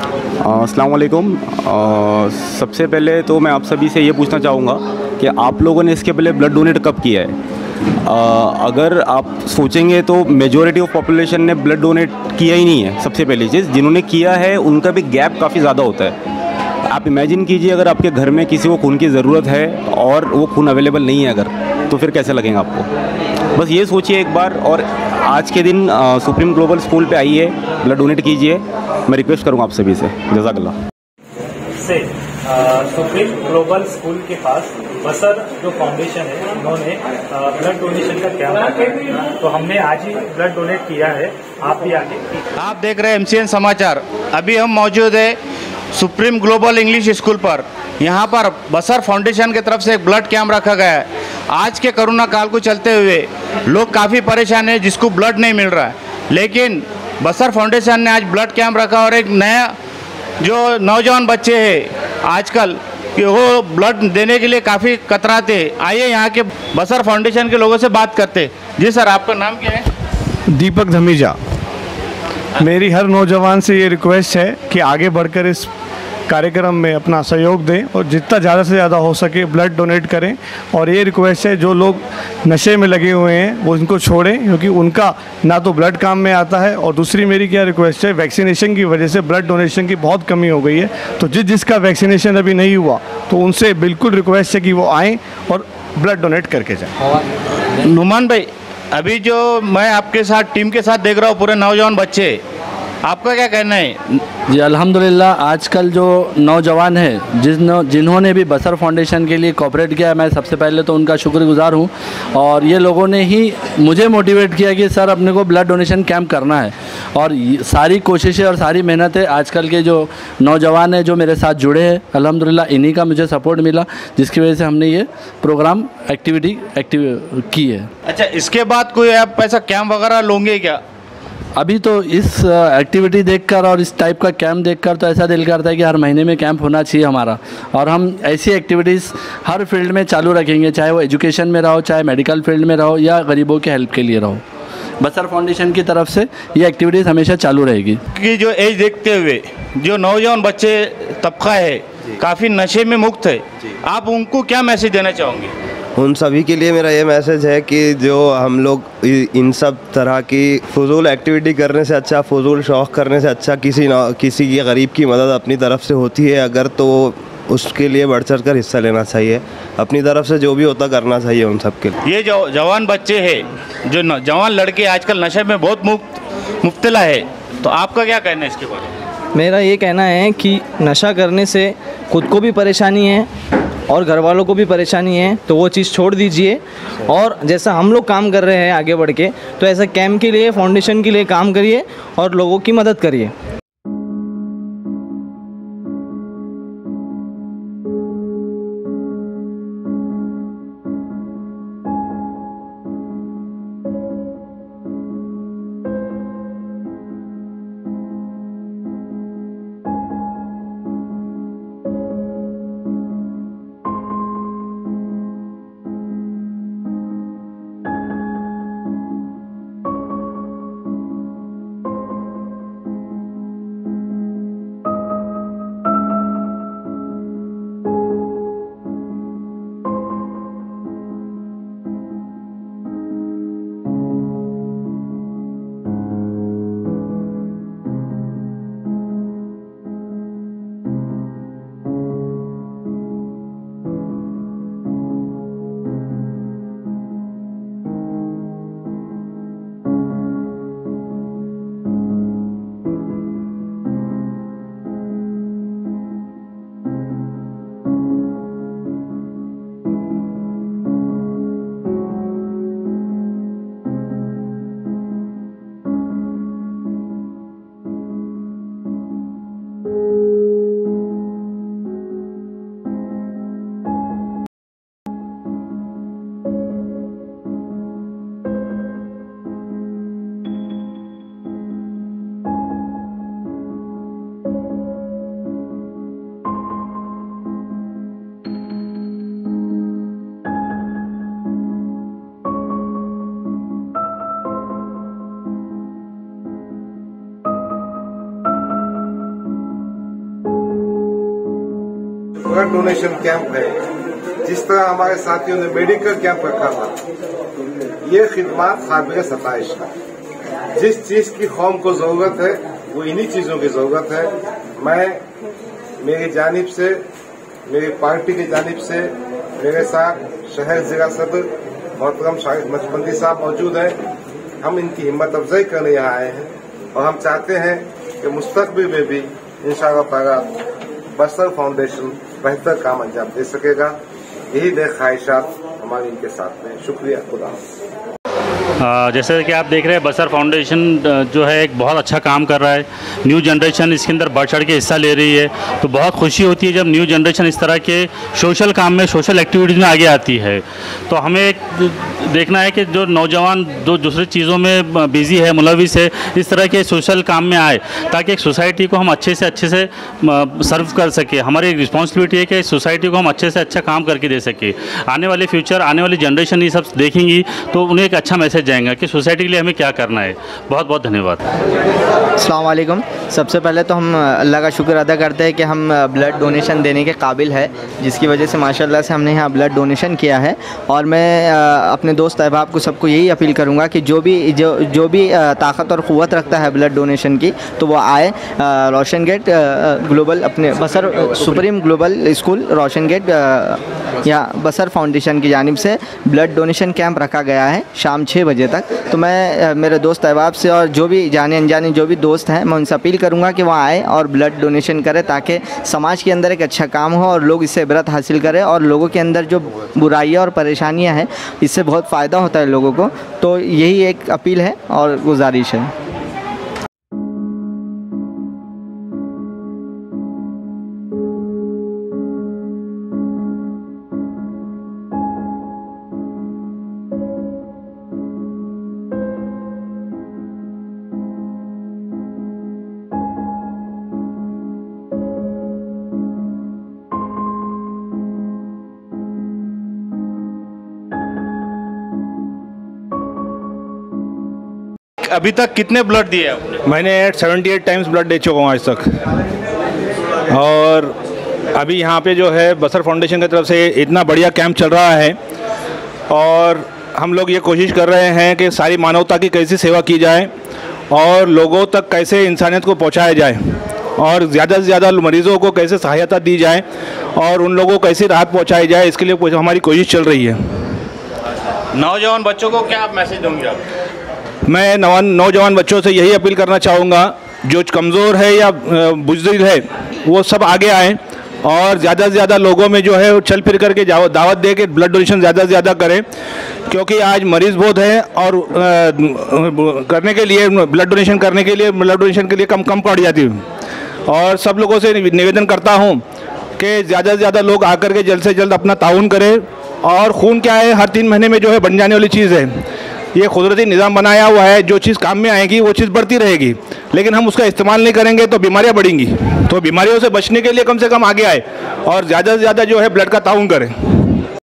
अस्सलाम वालेकुम अ, सबसे पहले तो मैं आप सभी से ये पूछना चाहूँगा कि आप लोगों ने इसके पहले ब्लड डोनेट कब किया है? अ, अगर आप सोचेंगे तो मेजॉरिटी ऑफ़ पॉपुलेशन ने ब्लड डोनेट किया ही नहीं है सबसे पहली चीज़। जिन्होंने किया है उनका भी गैप काफ़ी ज़्यादा होता है। आप इमेजिन कीजिए अगर आपके घर में किसी को खून की ज़रूरत है और वो खून अवेलेबल नहीं है अगर तो फिर कैसे लगेगा आपको? बस ये सोचिए एक बार और आज के दिन अ, सुप्रीम ग्लोबल स्कूल पे आइए ब्लड डोनेट कीजिए। मैं रिक्वेस्ट करूँगा आप सभी से जजाकल्ला। से सुप्रीम ग्लोबल स्कूल के पास बसर जो फाउंडेशन है उन्होंने ब्लड डोनेशन का कैंप रखा है तो हमने आज ही ब्लड डोनेट किया है। आप भी आगे आप देख रहे हैं एमसीएन समाचार। अभी हम मौजूद है सुप्रीम ग्लोबल इंग्लिश स्कूल पर। यहाँ पर बसर फाउंडेशन की तरफ़ से एक ब्लड कैंप रखा गया है। आज के कोरोना काल को चलते हुए लोग काफ़ी परेशान हैं जिसको ब्लड नहीं मिल रहा है। लेकिन बसर फाउंडेशन ने आज ब्लड कैंप रखा और एक नया जो नौजवान बच्चे हैं आजकल, कि वो ब्लड देने के लिए काफ़ी कतराते आइए यहाँ के बसर फाउंडेशन के लोगों से बात करते जी सर, आपका नाम क्या है? दीपक धमीजा। मेरी हर नौजवान से ये रिक्वेस्ट है कि आगे बढ़कर इस कार्यक्रम में अपना सहयोग दें और जितना ज़्यादा से ज़्यादा हो सके ब्लड डोनेट करें। और ये रिक्वेस्ट है, जो लोग नशे में लगे हुए हैं, वो इनको छोड़ें, क्योंकि उनका ना तो ब्लड काम में आता है और दूसरी मेरी क्या रिक्वेस्ट है वैक्सीनेशन की वजह से ब्लड डोनेशन की बहुत कमी हो गई है। तो जिस जिसका वैक्सीनेशन अभी नहीं हुआ तो उनसे बिल्कुल रिक्वेस्ट है कि वो आएँ और ब्लड डोनेट करके जाएँ। नुमान भाई, अभी जो मैं आपके साथ टीम के साथ देख रहा हूँ, पूरे नौजवान बच्चे आपका क्या कहना है? जी अल्हम्दुलिल्लाह आजकल जो नौजवान हैं जिन जिन्होंने भी बसर फाउंडेशन के लिए कॉपरेट किया मैं सबसे पहले तो उनका शुक्रगुजार हूँ। और ये लोगों ने ही मुझे मोटिवेट किया कि सर अपने को ब्लड डोनेशन कैंप करना है। और सारी कोशिशें और सारी मेहनतें आजकल के जो नौजवान हैं जो मेरे साथ जुड़े हैं अलहमदिल्ला इन्हीं का मुझे सपोर्ट मिला जिसकी वजह से हमने ये प्रोग्राम एक्टिविटी एक्टिव की है। अच्छा इसके बाद कोई आप ऐसा कैंप वगैरह लोगे क्या? अभी तो इस एक्टिविटी देखकर और इस टाइप का कैंप देखकर तो ऐसा दिल करता है कि हर महीने में कैंप होना चाहिए हमारा। और हम ऐसी एक्टिविटीज़ हर फ़ील्ड में चालू रखेंगे चाहे वो एजुकेशन में रहो चाहे मेडिकल फ़ील्ड में रहो या गरीबों के हेल्प के लिए रहो। बसर फाउंडेशन की तरफ़ से ये एक्टिविटीज़ हमेशा चालू रहेगी। कि जो एज देखते हुए जो नौजवान बच्चे तबका है काफ़ी नशे में मुक्त है आप उनको क्या मैसेज देना चाहोगे? उन सभी के लिए मेरा ये मैसेज है कि जो हम लोग इन सब तरह की फजूल एक्टिविटी करने से अच्छा फजूल शौक़ करने से अच्छा किसी ना किसी की गरीब की मदद अपनी तरफ़ से होती है अगर तो उसके लिए बढ़ चढ़ कर हिस्सा लेना चाहिए। अपनी तरफ़ से जो भी होता करना चाहिए उन सब के लिए। ये जो जवान बच्चे हैं जो जवान लड़के आजकल नशे में बहुत मुक्त मुब्तला है तो आपका क्या कहना है इसके बारे में? मेरा ये कहना है कि नशा करने से खुद को भी परेशानी है और घर वालों को भी परेशानी है तो वो चीज़ छोड़ दीजिए। और जैसा हम लोग काम कर रहे हैं आगे बढ़ के तो ऐसा कैम्प के लिए, फाउंडेशन के लिए काम करिए और लोगों की मदद करिए। ब्लड डोनेशन कैंप है, जिस तरह हमारे साथियों ने मेडिकल कैंप रखा था, ये खिदमत काबिल सताइश है। जिस चीज़ की कौम को ज़रूरत है, वो इन्हीं चीज़ों की ज़रूरत है। मैं, मेरी जानिब से, मेरी पार्टी की जानिब से, मेरे साथ शहर जिला सदर मोहतरम शाहिद मचबंदी साहब मौजूद हैं। हम इनकी हिम्मत अफजाई करने यहाँ आए हैं और हम चाहते हैं कि मुस्तबिल में भी इन ताला बसर फाउंडेशन बेहतर काम अंजाम दे सकेगा। यही नए ख्वाहिशात हमारी इनके साथ में शुक्रिया खुदा। जैसे कि आप देख रहे हैं, बसर फाउंडेशन जो है, एक बहुत अच्छा काम कर रहा है। न्यू जनरेशन इसके अंदर बढ़ चढ़ के हिस्सा ले रही है। तो बहुत खुशी होती है जब न्यू जनरेशन इस तरह के सोशल काम में सोशल एक्टिविटीज़ में आगे आती है। तो हमें एक देखना है कि जो नौजवान, जो दूसरी चीज़ों में बिज़ी है, मुलविस है, इस तरह के सोशल काम में आए, ताकि एक सोसाइटी को हम अच्छे से अच्छे से सर्व कर सके। हमारी रिस्पॉन्सिबिलिटी है कि सोसाइटी को हम अच्छे से अच्छा काम करके दे सके। आने वाले फ्यूचर आने वाली जनरेशन ये सब देखेंगी तो उन्हें एक अच्छा मैसेज जाएगा कि सोसाइटी के लिए हमें क्या करना है। बहुत बहुत धन्यवाद। अलैक्म सबसे पहले तो हम अल्लाह का शुक्र अदा करते हैं कि हम ब्लड डोनेशन देने के काबिल है, जिसकी वजह से माशाल्लाह से हमने यहाँ ब्लड डोनेशन किया है। और मैं अपने दोस्त अहबाब को सबको यही अपील करूँगा कि जो भी, जो जो भी ताकत और क़ुवत रखता है ब्लड डोनेशन की तो वो आए रोशन गेट ग्लोबल अपने Basar supreme global school Roshan gate या बसर फाउंडेशन की जानब से ब्लड डोनेशन कैंप रखा गया है शाम छः बजे। तक। तो मैं मेरे दोस्त अहबाब से और जो भी जाने अनजाने जो भी दोस्त हैं, मैं उनसे अपील करूँगा कि वहाँ आए और ब्लड डोनेशन करें ताकि समाज के अंदर एक अच्छा काम हो और लोग इससे इबरत हासिल करें और लोगों के अंदर जो बुराइयाँ और परेशानियाँ हैं, इससे बहुत फ़ायदा होता है लोगों को। तो यही एक अपील है और गुजारिश है। अभी तक कितने ब्लड दिए आपने? मैंने 78 टाइम्स ब्लड दे चुका हूँ आज तक। और अभी यहाँ पे जो है बसर फाउंडेशन की तरफ़ से इतना बढ़िया कैंप चल रहा है। और हम लोग ये कोशिश कर रहे हैं कि सारी मानवता की कैसी सेवा की जाए और लोगों तक कैसे इंसानियत को पहुँचाया जाए और ज़्यादा से ज़्यादा मरीज़ों को कैसे सहायता दी जाए और उन लोगों को कैसे राहत पहुँचाई जाए इसके लिए हमारी कोशिश चल रही है। नौजवान बच्चों को क्या आप मैसेज दोगे आप? मैं नवान नौजवान बच्चों से यही अपील करना चाहूँगा जो कमज़ोर है या बुज़ुर्ग है वो सब आगे आएँ और ज़्यादा से ज़्यादा लोगों में जो है वो चल फिर करके दावत दे के ब्लड डोनेशन ज़्यादा से ज़्यादा करें क्योंकि आज मरीज़ बहुत है और अ, करने के लिए ब्लड डोनेशन करने के लिए ब्लड डोनेशन के लिए कम कम पड़ जाती है। और सब लोगों से निवेदन करता हूँ कि ज़्यादा से ज़्यादा लोग आकर के जल्द से जल्द अपना ताउन करें और खून क्या है हर तीन महीने में जो है बन जाने वाली चीज़ है। ये कुदरती निज़ाम बनाया हुआ है, जो चीज़ काम में आएगी, वो चीज़ बढ़ती रहेगी। लेकिन हम उसका इस्तेमाल नहीं करेंगे तो बीमारियाँ बढ़ेंगी। तो बीमारियों से बचने के लिए कम से कम आगे आए और ज़्यादा से ज़्यादा जो है, ब्लड का ताउन करें।